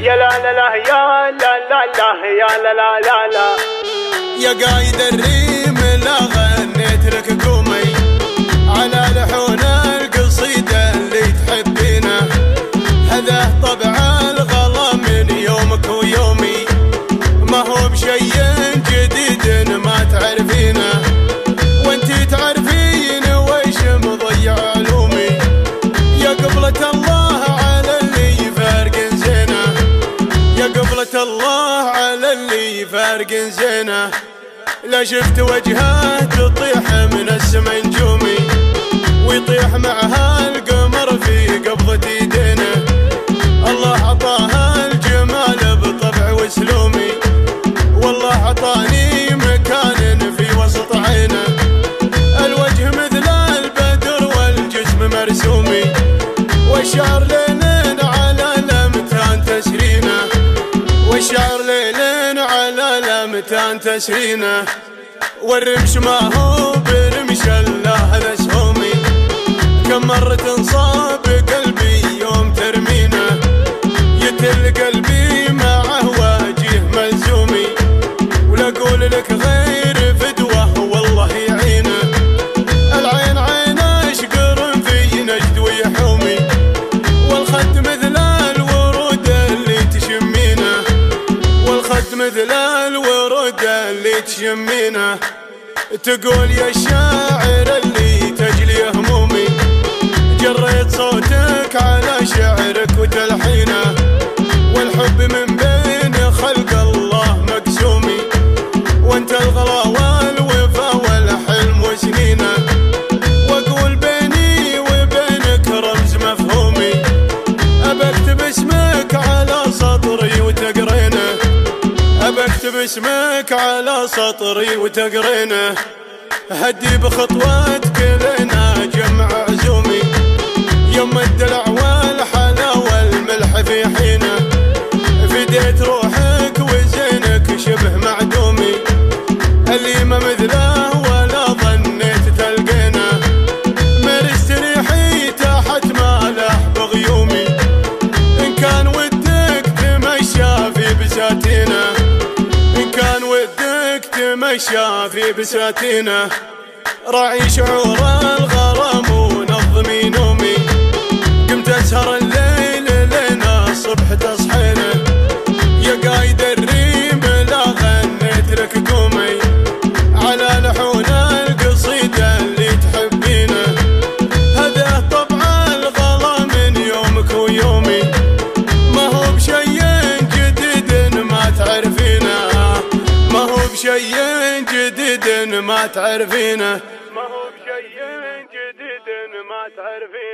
يا لا لا لا يا لا لا لا يا لا لا لا لا يا قايد الريم الله على اللي فارق زينه. لا شفت وجهه تطيح من السما نجومي ويطيح معها على لمتان تسرينه والرمش ما هو برمش الله هذا كم مرة تنصاب قلبي يوم ترمينه يتل قلبي معه واجيه ملزومي. ولا أقول لك غير فدوة والله يعينه. العين عين اشقر في نجد ويحومي. والخد مثل الورود اللي تشمينه والخد مثل الورود اللي تشمينه تقول يا الشاعر اللي تجلي همومي جريت صوتك على شعرك وتلحينة. ابكتب اسمك على سطري وتقرينه. هدي بخطوتك لنا جمع عزومي. يوم الدلع ودك تمشى في بساتينه. راعي شعور الغرام ونظمي نومي. قمت أسهر جديد ما تعرفينه. ما هو بشيء جديد ما تعرفينه.